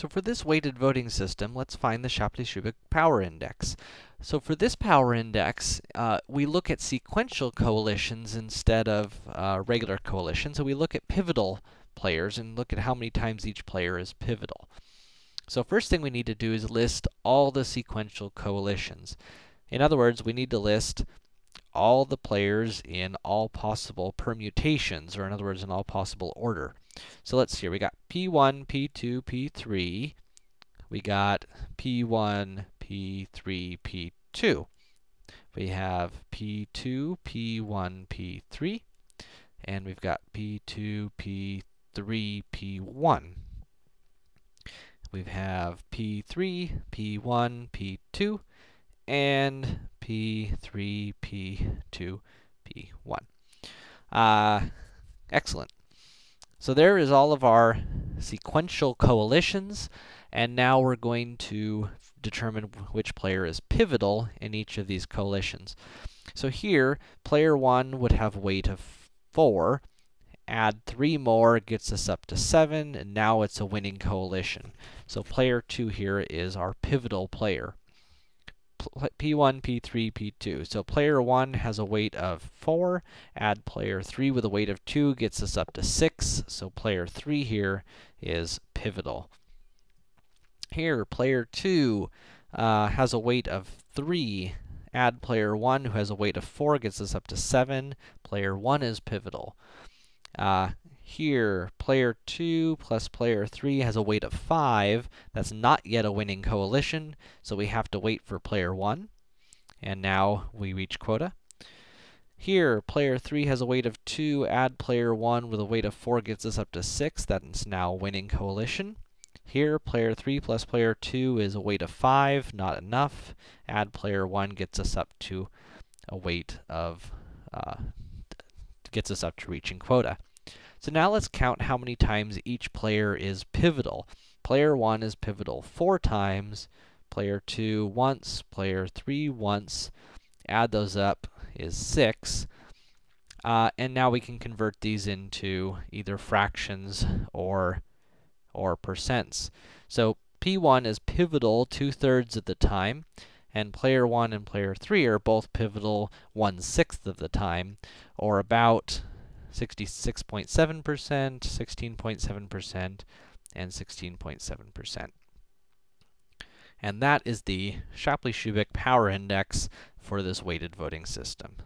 So for this weighted voting system, let's find the Shapley-Shubik power index. So for this power index, uh, we look at sequential coalitions instead of uh, regular coalitions. So we look at pivotal players and look at how many times each player is pivotal. So first thing we need to do is list all the sequential coalitions. In other words, we need to list all the players in all possible permutations, or in other words, in all possible order. So let's see here, we got P1, P2, P3, we got P1, P3, P2. We have P2, P1, P3, and we've got P2, P3, P1. We have P3, P1, P2, and P3, P2, P1. Uh, excellent. So there is all of our sequential coalitions, and now we're going to determine which player is pivotal in each of these coalitions. So here, player 1 would have weight of 4, add 3 more gets us up to 7, and now it's a winning coalition. So player 2 here is our pivotal player. P1, P3, P2. So player 1 has a weight of 4, add player 3 with a weight of 2 gets us up to 6, so player 3 here is pivotal. Here, player 2 uh, has a weight of 3, add player 1 who has a weight of 4 gets us up to 7, player 1 is pivotal. Uh, here, player 2 plus player 3 has a weight of 5. That's not yet a winning coalition, so we have to wait for player 1. And now we reach quota. Here, player 3 has a weight of 2, add player 1 with a weight of 4 gets us up to 6. That's now a winning coalition. Here, player 3 plus player 2 is a weight of 5, not enough. Add player 1 gets us up to a weight of, uh, gets us up to reaching quota. So now let's count how many times each player is pivotal. Player 1 is pivotal 4 times, player 2 once, player 3 once. Add those up is 6. Uh, and now we can convert these into either fractions or, or percents. So P1 is pivotal two-thirds of the time, and player 1 and player 3 are both pivotal one-sixth of the time, or about 66.7%, 16.7%, and 16.7%. And that is the Shapley-Shubik power index for this weighted voting system.